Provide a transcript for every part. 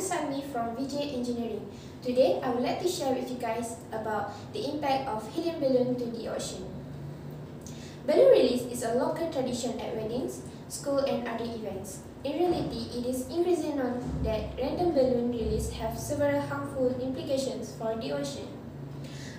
I'm Sami from VJ Engineering. Today, I would like to share with you guys about the impact of helium balloon to the ocean. Balloon release is a local tradition at weddings, school and other events. In reality, it is increasingly known that random balloon release have several harmful implications for the ocean.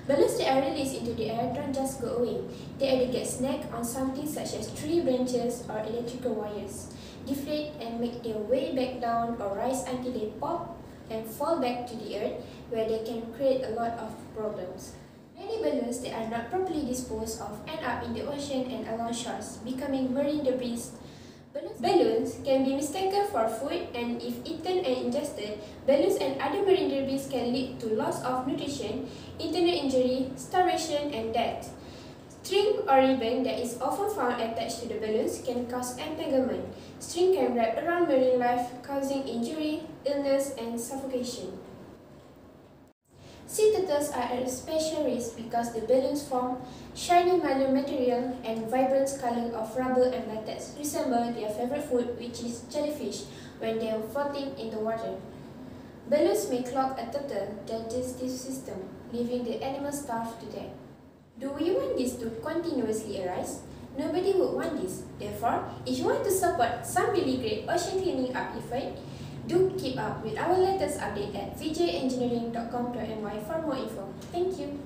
Balloons that are released into the air don't just go away. They either get snagged on something such as tree branches or electrical wires deflate and make their way back down or rise until they pop and fall back to the earth where they can create a lot of problems. Many balloons that are not properly disposed of end up in the ocean and along shores, becoming marine debris. Balloons can be mistaken for food and if balloons and other marine debris can lead to loss of nutrition, internal injury, starvation and death. String or ribbon that is often found attached to the balloons can cause entanglement. String can wrap around marine life, causing injury, illness, and suffocation. Sea turtles are at a special risk because the balloons form shiny mylar material and vibrant color of rubber and latex resemble their favorite food which is jellyfish when they are floating in the water. Balloons may clog a turtle digestive system, leaving the animal starved to death. Do we want this to continuously arise? Nobody would want this. Therefore, if you want to support some really great ocean cleaning up effort, do keep up with our latest update at vjengineering.com.my for more info. Thank you.